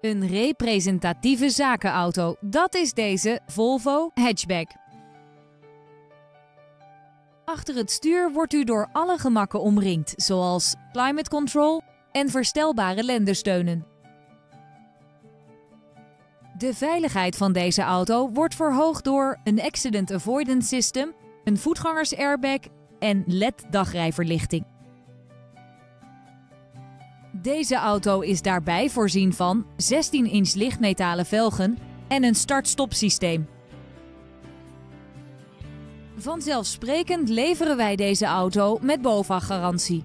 Een representatieve zakenauto, dat is deze Volvo hatchback. Achter het stuur wordt u door alle gemakken omringd, zoals climate control en verstelbare lendensteunen. De veiligheid van deze auto wordt verhoogd door een accident avoidance system, een voetgangers-airbag en LED-dagrijverlichting. Deze auto is daarbij voorzien van 16-inch lichtmetalen velgen en een start-stop systeem. Vanzelfsprekend leveren wij deze auto met BOVAG-garantie.